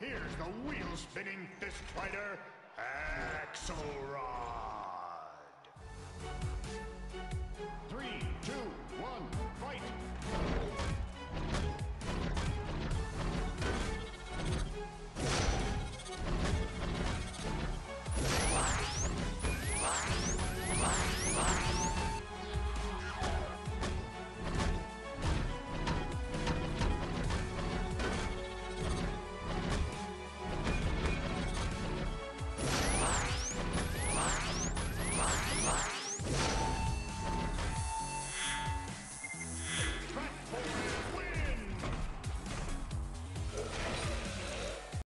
Here's the wheel-spinning fist fighter, Axelrod.